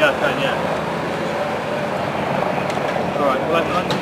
Yeah, I can, yeah. Alright, well,